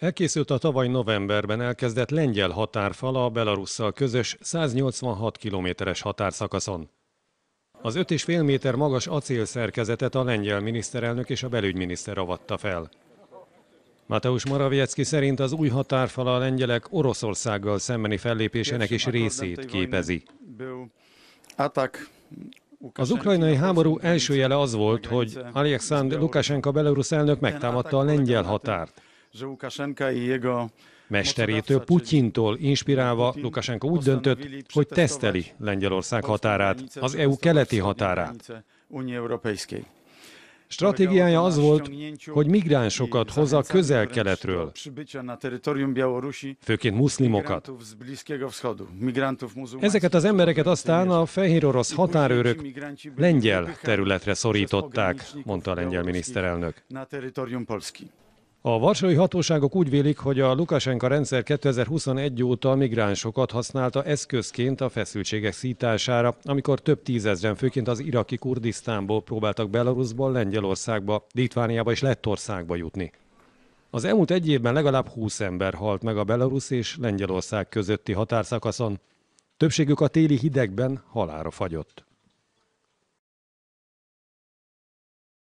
Elkészült a tavaly novemberben elkezdett lengyel határfal a Belarusszal közös 186 kilométeres határszakaszon. Az 5,5 méter magas acélszerkezetet a lengyel miniszterelnök és a belügyminiszter avatta fel. Mateusz Morawiecki szerint az új határfal a lengyelek Oroszországgal szembeni fellépésének is részét képezi. Az ukrajnai háború első jele az volt, hogy Alexander Lukashenko belarusz elnök megtámadta a lengyel határt. Mesterétől, Putyintól inspirálva Lukashenko úgy döntött, hogy teszteli Lengyelország határát, az EU keleti határát. Stratégiája az volt, hogy migránsokat hoz a közel-keletről, főként muszlimokat. Ezeket az embereket aztán a fehér orosz határőrök lengyel területre szorították, mondta a lengyel miniszterelnök. A varsói hatóságok úgy vélik, hogy a Lukasenka rendszer 2021 óta migránsokat használta eszközként a feszültségek szítására, amikor több tízezren, főként az iraki Kurdisztánból próbáltak Belarusból, Lengyelországba, Litvániába és Lettországba jutni. Az elmúlt egy évben legalább 20 ember halt meg a Belarus és Lengyelország közötti határszakaszon. Többségük a téli hidegben halára fagyott.